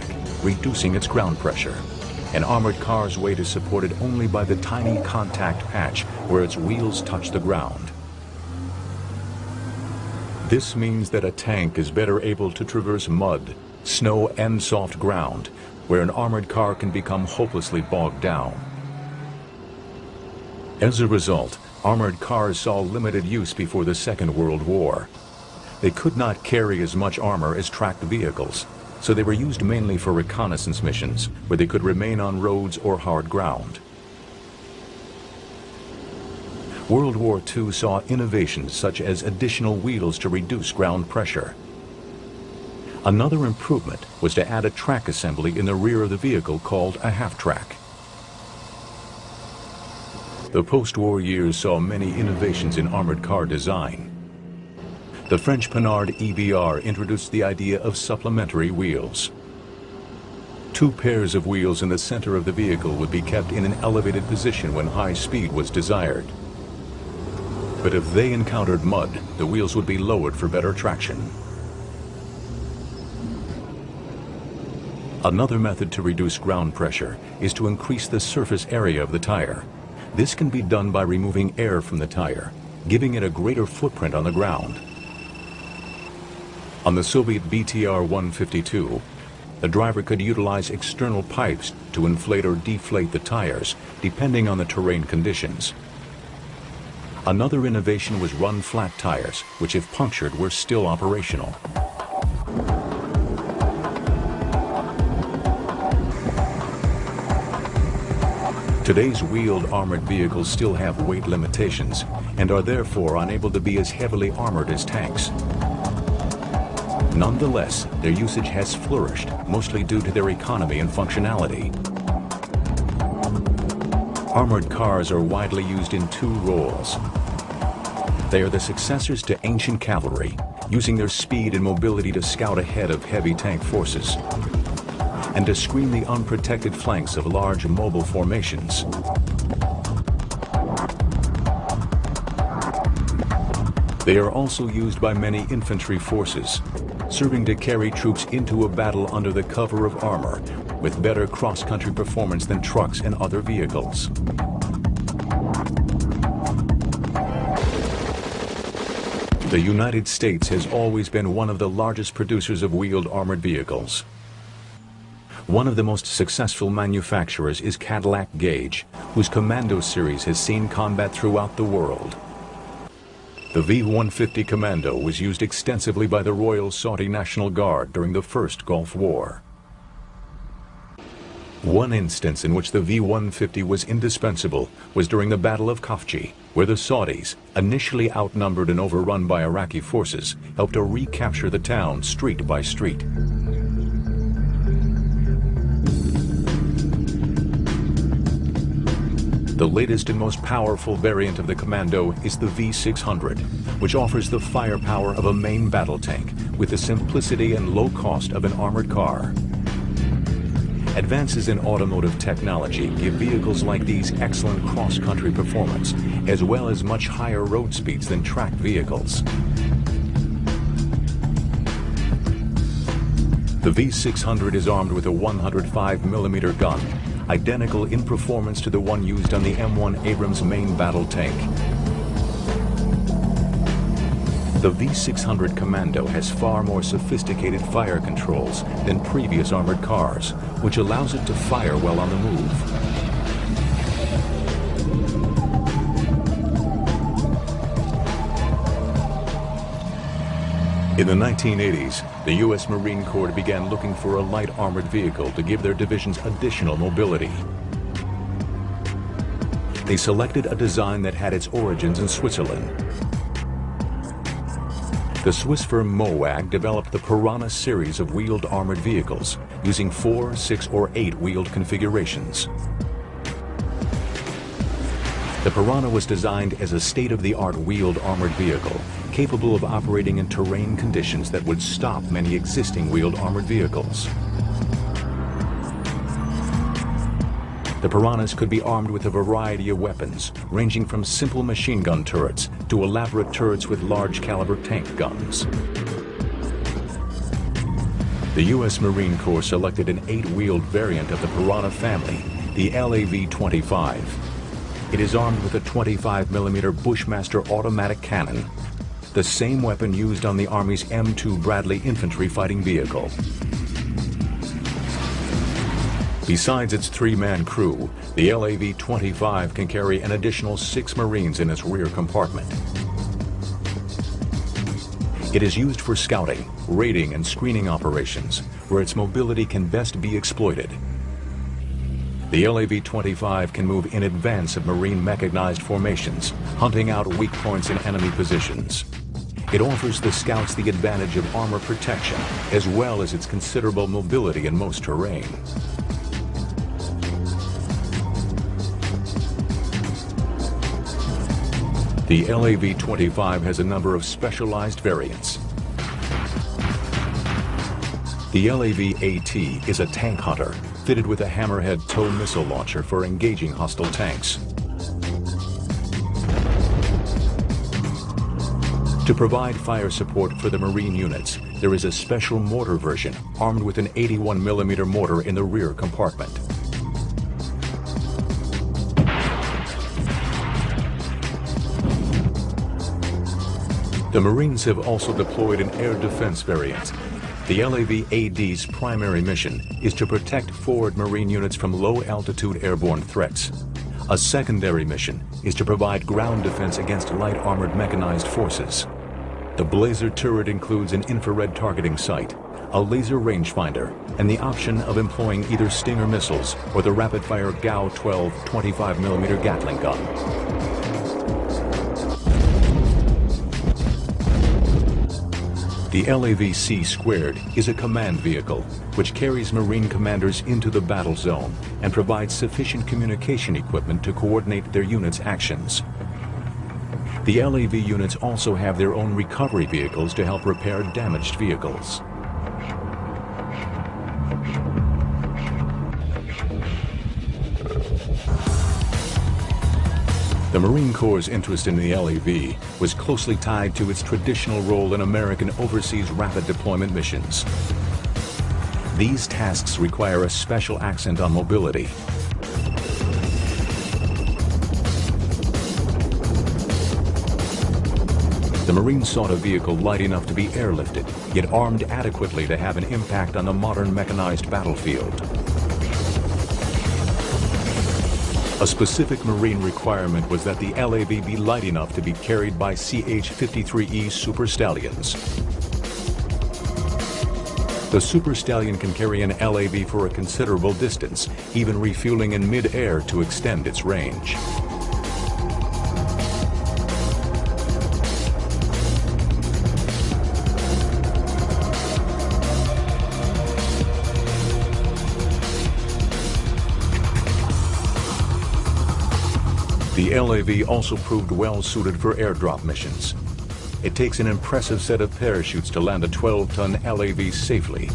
track, reducing its ground pressure. An armored car's weight is supported only by the tiny contact patch where its wheels touch the ground. This means that a tank is better able to traverse mud, snow, and soft ground, where an armored car can become hopelessly bogged down. As a result, armored cars saw limited use before the Second World War. They could not carry as much armor as tracked vehicles, so they were used mainly for reconnaissance missions, where they could remain on roads or hard ground. World War II saw innovations such as additional wheels to reduce ground pressure. Another improvement was to add a track assembly in the rear of the vehicle called a half-track. The post-war years saw many innovations in armored car design. The French Panhard EBR introduced the idea of supplementary wheels. Two pairs of wheels in the center of the vehicle would be kept in an elevated position when high speed was desired. But if they encountered mud, the wheels would be lowered for better traction. Another method to reduce ground pressure is to increase the surface area of the tire. This can be done by removing air from the tire, giving it a greater footprint on the ground. On the Soviet BTR-152, the driver could utilize external pipes to inflate or deflate the tires, depending on the terrain conditions. Another innovation was run-flat tires, which if punctured were still operational. Today's wheeled armored vehicles still have weight limitations and are therefore unable to be as heavily armored as tanks. Nonetheless, their usage has flourished, mostly due to their economy and functionality. Armored cars are widely used in two roles. They are the successors to ancient cavalry, using their speed and mobility to scout ahead of heavy tank forces and to screen the unprotected flanks of large mobile formations. They are also used by many infantry forces, serving to carry troops into a battle under the cover of armor with better cross-country performance than trucks and other vehicles. The United States has always been one of the largest producers of wheeled armored vehicles. One of the most successful manufacturers is Cadillac Gage, whose Commando series has seen combat throughout the world. The V-150 Commando was used extensively by the Royal Saudi National Guard during the First Gulf War. One instance in which the V-150 was indispensable was during the Battle of Khafji, where the Saudis, initially outnumbered and overrun by Iraqi forces, helped to recapture the town street by street. The latest and most powerful variant of the Commando is the V600, which offers the firepower of a main battle tank with the simplicity and low cost of an armored car. Advances in automotive technology give vehicles like these excellent cross-country performance, as well as much higher road speeds than tracked vehicles. The V600 is armed with a 105 millimeter gun identical in performance to the one used on the M1 Abrams main battle tank. The V600 Commando has far more sophisticated fire controls than previous armored cars, which allows it to fire while on the move. In the 1980s, the U.S. Marine Corps began looking for a light armored vehicle to give their divisions additional mobility. They selected a design that had its origins in Switzerland. The Swiss firm MOWAG developed the Piranha series of wheeled armored vehicles using four, six, or eight wheeled configurations. The Piranha was designed as a state-of-the-art wheeled armored vehicle capable of operating in terrain conditions that would stop many existing wheeled armored vehicles. The Piranhas could be armed with a variety of weapons, ranging from simple machine gun turrets to elaborate turrets with large caliber tank guns. The U.S. Marine Corps selected an eight-wheeled variant of the Piranha family, the LAV-25. It is armed with a 25mm Bushmaster automatic cannon, the same weapon used on the Army's M2 Bradley infantry fighting vehicle. Besides its three-man crew, the LAV-25 can carry an additional six Marines in its rear compartment. It is used for scouting, raiding, and screening operations, where its mobility can best be exploited. The LAV-25 can move in advance of Marine mechanized formations, hunting out weak points in enemy positions. It offers the scouts the advantage of armor protection, as well as its considerable mobility in most terrain. The LAV-25 has a number of specialized variants. The LAV-AT is a tank hunter fitted with a Hammerhead tow missile launcher for engaging hostile tanks. To provide fire support for the Marine units, there is a special mortar version armed with an 81mm mortar in the rear compartment. The Marines have also deployed an air defense variant. The LAV-AD's primary mission is to protect forward Marine units from low-altitude airborne threats. A secondary mission is to provide ground defense against light armored mechanized forces. The Blazer turret includes an infrared targeting sight, a laser rangefinder, and the option of employing either Stinger missiles or the rapid-fire GAU-12 25mm Gatling gun. The LAV-C squared is a command vehicle which carries Marine commanders into the battle zone and provides sufficient communication equipment to coordinate their units' actions. The LAV units also have their own recovery vehicles to help repair damaged vehicles. The Marine Corps' interest in the LAV was closely tied to its traditional role in American overseas rapid deployment missions. These tasks require a special accent on mobility. The Marines sought a vehicle light enough to be airlifted, yet armed adequately to have an impact on the modern mechanized battlefield. A specific Marine requirement was that the LAV be light enough to be carried by CH-53E Super Stallions. The Super Stallion can carry an LAV for a considerable distance, even refueling in mid-air to extend its range. The LAV also proved well suited for airdrop missions. It takes an impressive set of parachutes to land a 12-ton LAV safely.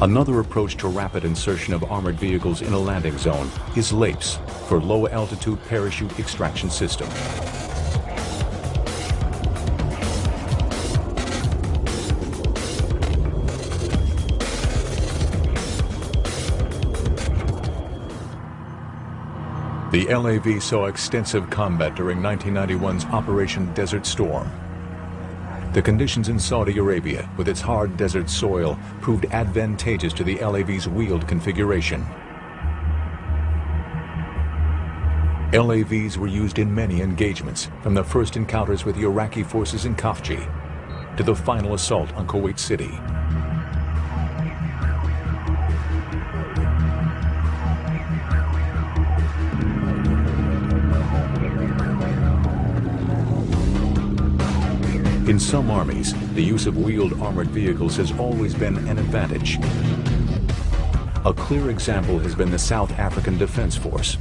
Another approach to rapid insertion of armored vehicles in a landing zone is LAPES, for Low Altitude Parachute Extraction System. The LAV saw extensive combat during 1991's Operation Desert Storm. The conditions in Saudi Arabia, with its hard desert soil, proved advantageous to the LAV's wheeled configuration. LAVs were used in many engagements, from the first encounters with the Iraqi forces in Khafji to the final assault on Kuwait City. In some armies, the use of wheeled armored vehicles has always been an advantage. A clear example has been the South African Defense Force.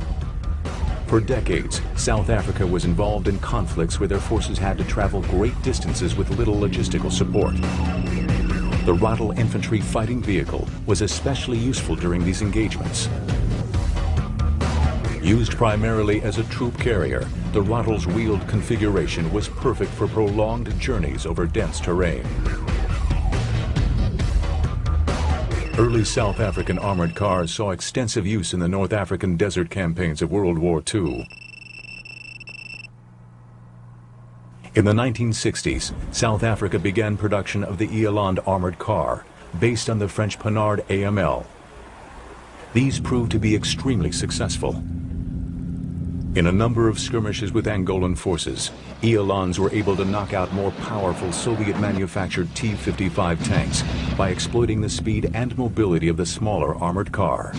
For decades, South Africa was involved in conflicts where their forces had to travel great distances with little logistical support. The Ratel infantry fighting vehicle was especially useful during these engagements. Used primarily as a troop carrier, the Ratel's wheeled configuration was perfect for prolonged journeys over dense terrain. Early South African armored cars saw extensive use in the North African desert campaigns of World War II. In the 1960s, South Africa began production of the Eland armored car, based on the French Panhard AML. These proved to be extremely successful. In a number of skirmishes with Angolan forces, Elands were able to knock out more powerful Soviet-manufactured T-55 tanks by exploiting the speed and mobility of the smaller armored car.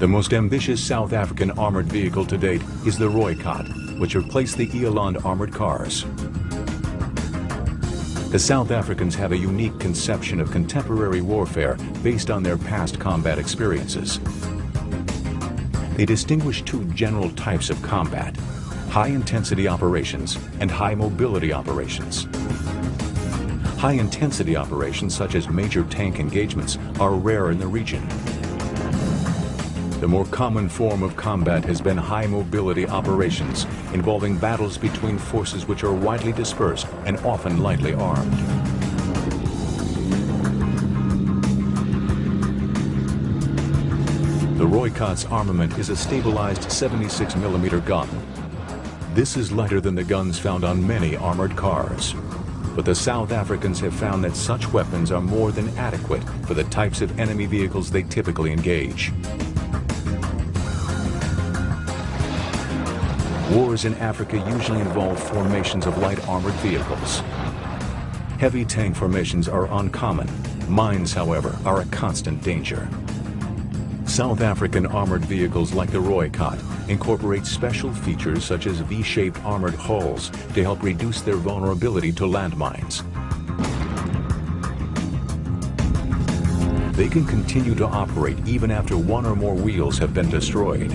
The most ambitious South African armored vehicle to date is the Rooikat, which replaced the Eland armored cars. The South Africans have a unique conception of contemporary warfare based on their past combat experiences. They distinguish two general types of combat, high-intensity operations and high-mobility operations. High-intensity operations such as major tank engagements are rare in the region. The more common form of combat has been high mobility operations, involving battles between forces which are widely dispersed and often lightly armed. The Rooikat's armament is a stabilized 76mm gun. This is lighter than the guns found on many armored cars. But the South Africans have found that such weapons are more than adequate for the types of enemy vehicles they typically engage. Wars in Africa usually involve formations of light armored vehicles. Heavy tank formations are uncommon. Mines, however, are a constant danger. South African armored vehicles like the Rooikat incorporate special features such as V-shaped armored hulls to help reduce their vulnerability to landmines. They can continue to operate even after one or more wheels have been destroyed.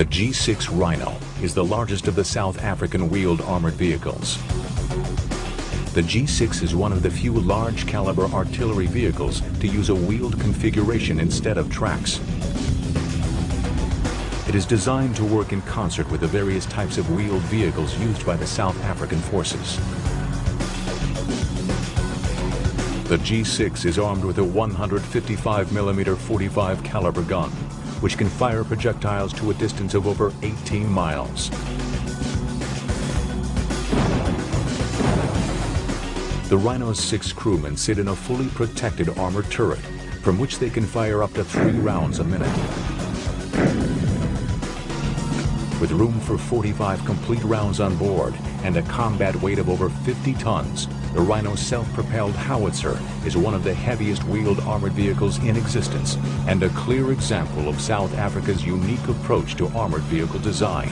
The G6 Rhino is the largest of the South African wheeled armored vehicles. The G6 is one of the few large caliber artillery vehicles to use a wheeled configuration instead of tracks. It is designed to work in concert with the various types of wheeled vehicles used by the South African forces. The G6 is armed with a 155mm 45 caliber gun which can fire projectiles to a distance of over 18 miles. The Rhino's six crewmen sit in a fully protected armored turret from which they can fire up to three rounds a minute. With room for 45 complete rounds on board and a combat weight of over 50 tons, the Rhino self-propelled howitzer is one of the heaviest wheeled armored vehicles in existence and a clear example of South Africa's unique approach to armored vehicle design.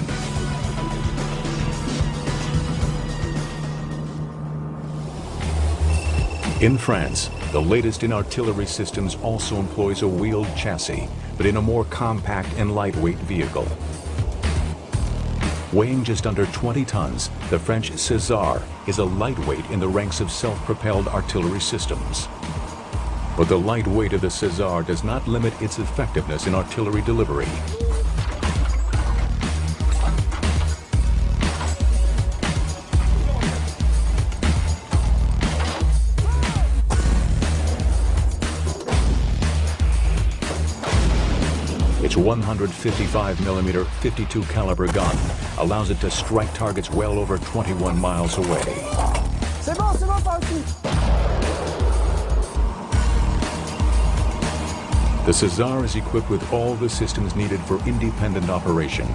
In France, the latest in artillery systems also employs a wheeled chassis, but in a more compact and lightweight vehicle. Weighing just under 20 tons, the French César is a lightweight in the ranks of self-propelled artillery systems. But the light weight of the César does not limit its effectiveness in artillery delivery. Its 155 millimeter 52 caliber gun allows it to strike targets well over 21 miles away. The César is equipped with all the systems needed for independent operation.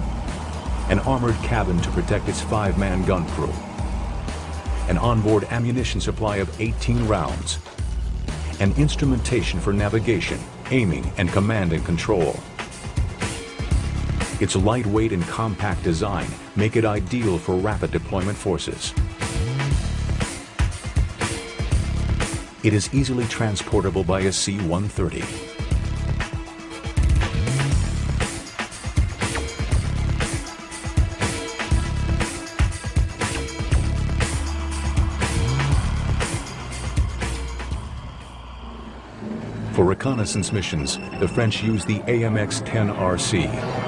An armored cabin to protect its five-man gun crew. An onboard ammunition supply of 18 rounds. An instrumentation for navigation, aiming, and command and control. Its lightweight and compact design make it ideal for rapid deployment forces. It is easily transportable by a C-130. For reconnaissance missions, the French use the AMX-10RC,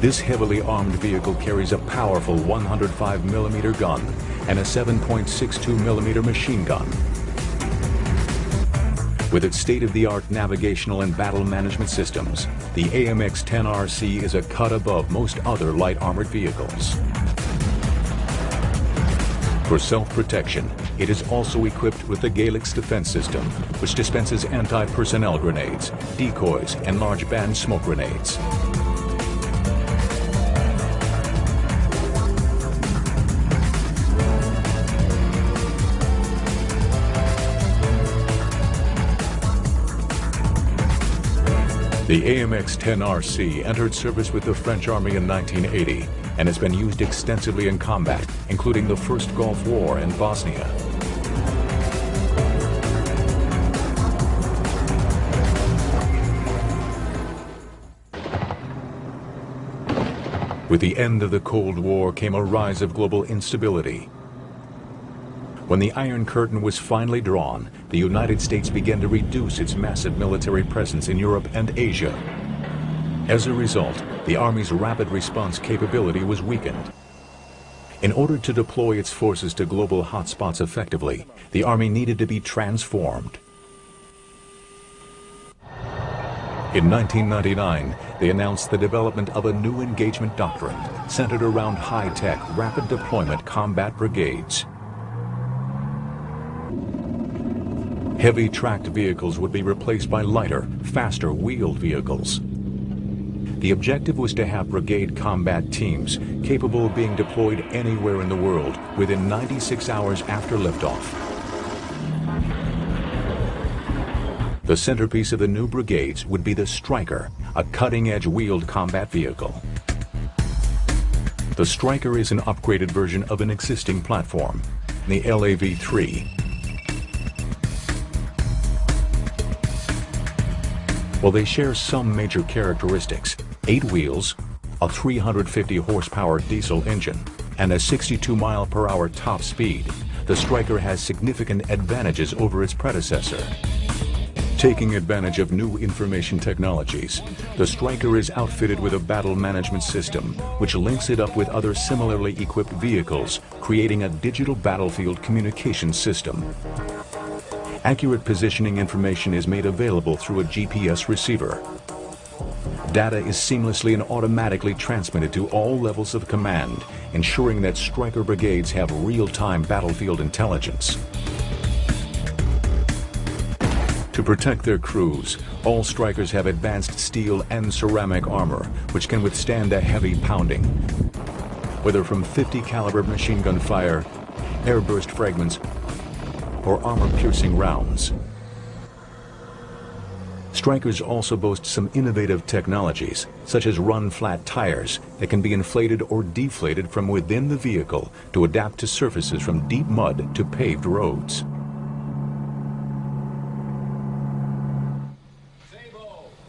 This heavily armed vehicle carries a powerful 105mm gun and a 7.62mm machine gun. With its state-of-the-art navigational and battle management systems, the AMX-10RC is a cut above most other light armored vehicles. For self-protection, it is also equipped with the Galix defense system, which dispenses anti-personnel grenades, decoys, and large band smoke grenades. The AMX-10RC entered service with the French Army in 1980 and has been used extensively in combat, including the First Gulf War in Bosnia. With the end of the Cold War came a rise of global instability. When the Iron Curtain was finally drawn, the United States began to reduce its massive military presence in Europe and Asia. As a result, the Army's rapid response capability was weakened. In order to deploy its forces to global hotspots effectively, the Army needed to be transformed. In 1999, they announced the development of a new engagement doctrine centered around high-tech, rapid deployment combat brigades. Heavy tracked vehicles would be replaced by lighter, faster wheeled vehicles. The objective was to have brigade combat teams capable of being deployed anywhere in the world within 96 hours after liftoff. The centerpiece of the new brigades would be the Stryker, a cutting-edge wheeled combat vehicle. The Stryker is an upgraded version of an existing platform, the LAV-3, While they share some major characteristics, eight wheels, a 350 horsepower diesel engine, and a 62 mile per hour top speed, the Stryker has significant advantages over its predecessor. Taking advantage of new information technologies, the Stryker is outfitted with a battle management system which links it up with other similarly equipped vehicles, creating a digital battlefield communication system. Accurate positioning information is made available through a GPS receiver. Data is seamlessly and automatically transmitted to all levels of command, ensuring that Stryker brigades have real-time battlefield intelligence. To protect their crews, all Strykers have advanced steel and ceramic armor, which can withstand a heavy pounding. Whether from 50 caliber machine gun fire, airburst fragments, or armor-piercing rounds. Strykers also boast some innovative technologies, such as run-flat tires that can be inflated or deflated from within the vehicle to adapt to surfaces from deep mud to paved roads.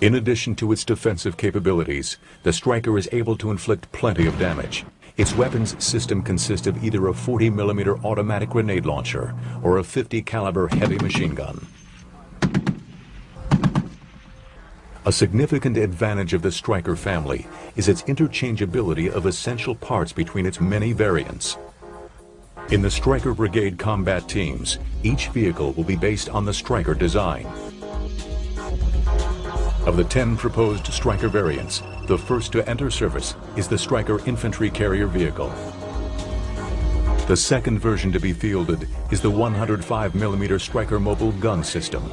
In addition to its defensive capabilities, the Stryker is able to inflict plenty of damage. Its weapons system consists of either a 40mm automatic grenade launcher or a 50 caliber heavy machine gun. A significant advantage of the Stryker family is its interchangeability of essential parts between its many variants. In the Stryker Brigade combat teams, each vehicle will be based on the Stryker design. Of the 10 proposed Stryker variants, the first to enter service is the Stryker infantry carrier vehicle. The second version to be fielded is the 105mm Stryker mobile gun system.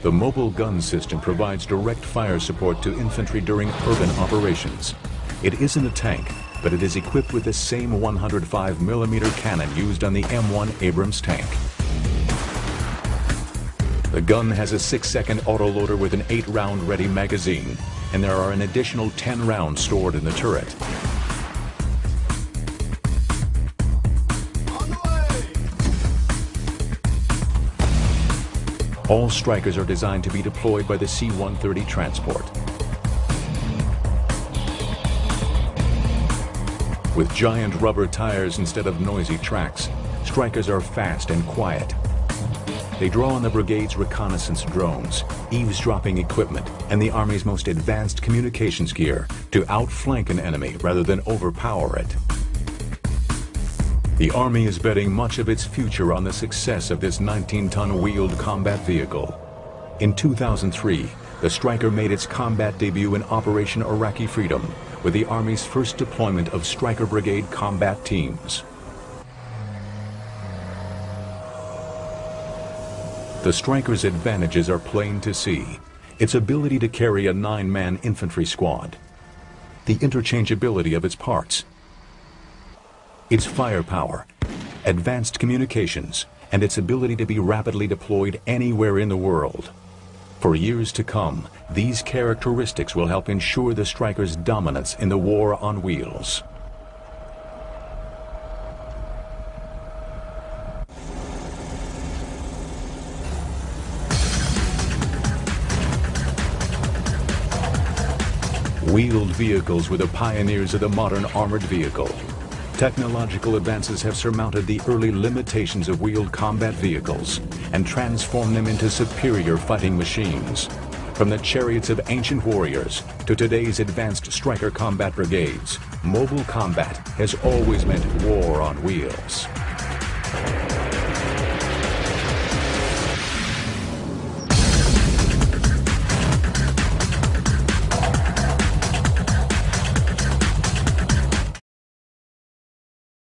The mobile gun system provides direct fire support to infantry during urban operations. It isn't a tank, but it is equipped with the same 105mm cannon used on the M1 Abrams tank. The gun has a 6-second autoloader with an 8-round ready magazine and there are an additional 10 rounds stored in the turret. All Strykers are designed to be deployed by the C-130 transport. With giant rubber tires instead of noisy tracks, Strykers are fast and quiet, They draw on the brigade's reconnaissance drones, eavesdropping equipment, and the Army's most advanced communications gear to outflank an enemy rather than overpower it. The Army is betting much of its future on the success of this 19-ton wheeled combat vehicle. In 2003, the Stryker made its combat debut in Operation Iraqi Freedom with the Army's first deployment of Stryker Brigade combat teams. The Stryker's advantages are plain to see. Its ability to carry a nine-man infantry squad, the interchangeability of its parts, its firepower, advanced communications, and its ability to be rapidly deployed anywhere in the world. For years to come, these characteristics will help ensure the Stryker's dominance in the war on wheels. Wheeled vehicles were the pioneers of the modern armored vehicle. Technological advances have surmounted the early limitations of wheeled combat vehicles and transformed them into superior fighting machines. From the chariots of ancient warriors to today's advanced Stryker combat brigades, mobile combat has always meant war on wheels.